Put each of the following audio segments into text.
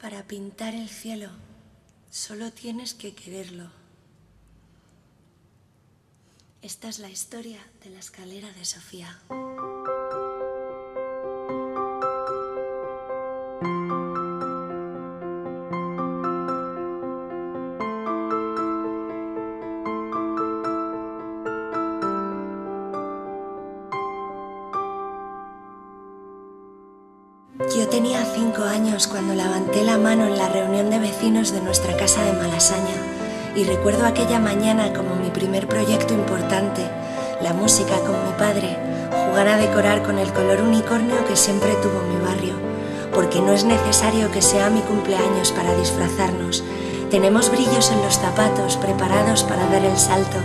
Para pintar el cielo solo tienes que quererlo. Esta es la historia de la escalera de Sofía. Yo tenía cinco años cuando levanté la mano en la reunión de vecinos de nuestra casa de Malasaña y recuerdo aquella mañana como mi primer proyecto importante, la música con mi padre, jugar a decorar con el color unicornio que siempre tuvo mi barrio, porque no es necesario que sea mi cumpleaños para disfrazarnos. Tenemos brillos en los zapatos preparados para dar el salto.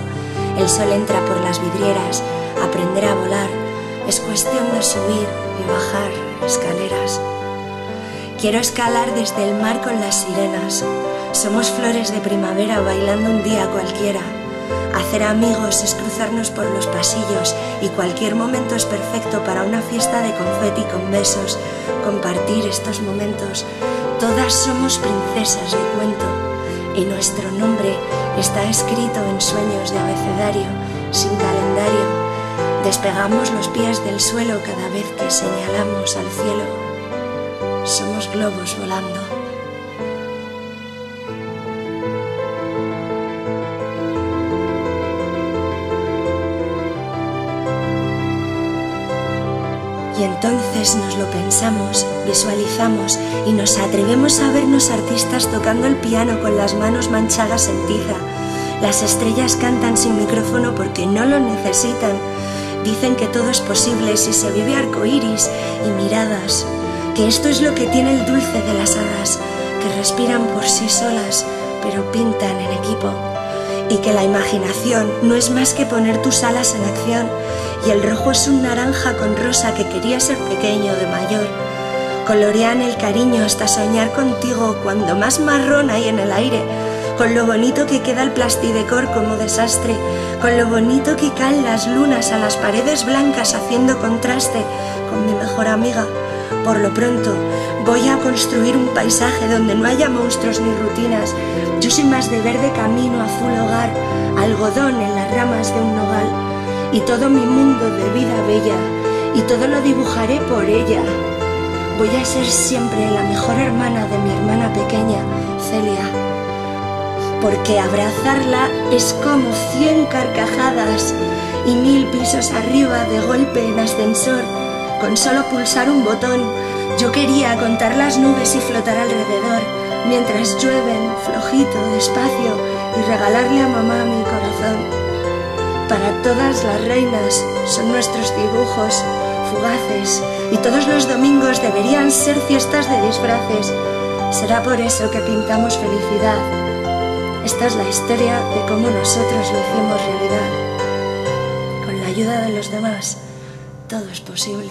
El sol entra por las vidrieras, aprender a volar. Es cuestión de subir y bajar escaleras. Quiero escalar desde el mar con las sirenas. Somos flores de primavera bailando un día cualquiera. Hacer amigos es cruzarnos por los pasillos y cualquier momento es perfecto para una fiesta de confeti con besos, compartir estos momentos. Todas somos princesas de cuento y nuestro nombre está escrito en sueños de abecedario, sin calendario Despegamos los pies del suelo cada vez que señalamos al cielo. Somos globos volando. Y entonces nos lo pensamos, visualizamos y nos atrevemos a vernos artistas tocando el piano con las manos manchadas en tiza. Las estrellas cantan sin micrófono porque no lo necesitan Dicen que todo es posible si se vive arcoíris y miradas, que esto es lo que tiene el dulce de las hadas, que respiran por sí solas, pero pintan en equipo, y que la imaginación no es más que poner tus alas en acción, y el rojo es un naranja con rosa que quería ser pequeño de mayor. Colorean el cariño hasta soñar contigo cuando más marrón hay en el aire, con lo bonito que queda el plastidecor como desastre, con lo bonito que caen las lunas a las paredes blancas haciendo contraste con mi mejor amiga. Por lo pronto, voy a construir un paisaje donde no haya monstruos ni rutinas. Yo soy más de verde camino, azul hogar, algodón en las ramas de un nogal. Y todo mi mundo de vida bella, y todo lo dibujaré por ella. Voy a ser siempre la mejor hermana de mi hermana pequeña, Celia porque abrazarla es como cien carcajadas y mil pisos arriba de golpe en ascensor, con solo pulsar un botón. Yo quería contar las nubes y flotar alrededor, mientras llueven, flojito, despacio, y regalarle a mamá mi corazón. Para todas las reinas son nuestros dibujos fugaces, y todos los domingos deberían ser fiestas de disfraces. Será por eso que pintamos felicidad esta es la historia de cómo nosotros lo hicimos realidad. Con la ayuda de los demás, todo es posible.